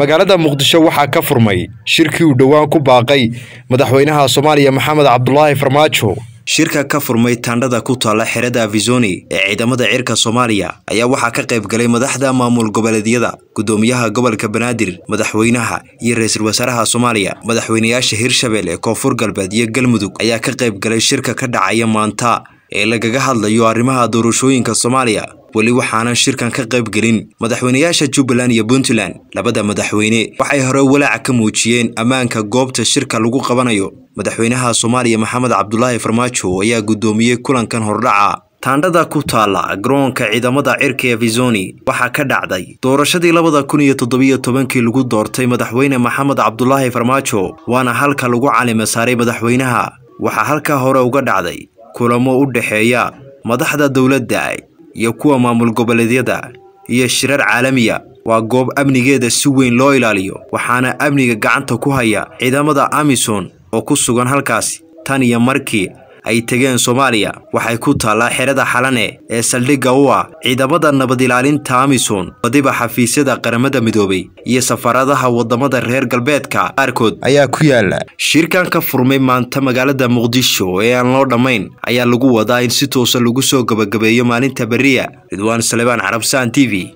magaalada muqdisho waxaa ka furmay shirkii uu dhowaan ku baaqay madaxweynaha soomaaliya maxamed cabdulaahi farmaajo. Shirka ka furmay taandhada ku taalla xerada avizoni ee ciidamada cirka soomaaliya ayaa waxaa ka qayb galay madaxda maamul goboleedyada gudoomiyaha gobolka banaadir madaxweynaha iyo ra'iisul wasaaraha soomaaliya madaxweynayaasha hirshabelle koonfur galbeed iyo galmudug ayaa ka qayb galay shirka ka dhacaya maanta ee lagaga hadlayo arrimaha doorashooyinka soomaaliya weli waxaanan shirkan ka qayb gelin madaxweynayaasha jubbaland iyo puntland. Labada madaxweyne waxay hore walaaca ka muujiyeen ammaanka goobta shirka lagu qabanayo. Madaxweynaha soomaaliya maxamed cabdulaahi farmaajo ayaa guddoomiyey kulankan hordhaca. Taandhada ku taalla garoonka ciidamada cirka ee avizoni waxaa ka dhacday. Doorashadii labada kun iyo toddobiyo tobankii lagu doortay madaxweyne maxamed cabdulaahi farmaajo waana halka lagu calima saaray madaxweynaha. Waxaa halkaa hore uga dhacday kulamo u dhexeeya madaxda dowladda iyo kuwa maamul goboleedyada iyo shirar caalamiya. Waa goob amnigeeda si weyn loo ilaaliyo waxaana amniga gacanta ku haya ciidamada amison oo ku sugan halkaasi tan iyo markii ay tegeen soomaaliya. Waxay ku taallaa xerada xalane ee saldhigga u ah ciidamada nabad ilaalinta amison badiba xafiisyada qaramada midoobay iyo safaaradaha waddamada reer galbeedka. Qaarkood ayaa ku yaalla shirkan ka furmay maanta magaalada muqdisho ee aan loo dhammayn ayaa lagu wadaa in si toosa lagu soo gabagabeeyo maalinta beriya. Ridwaan salebaan carabsaan t v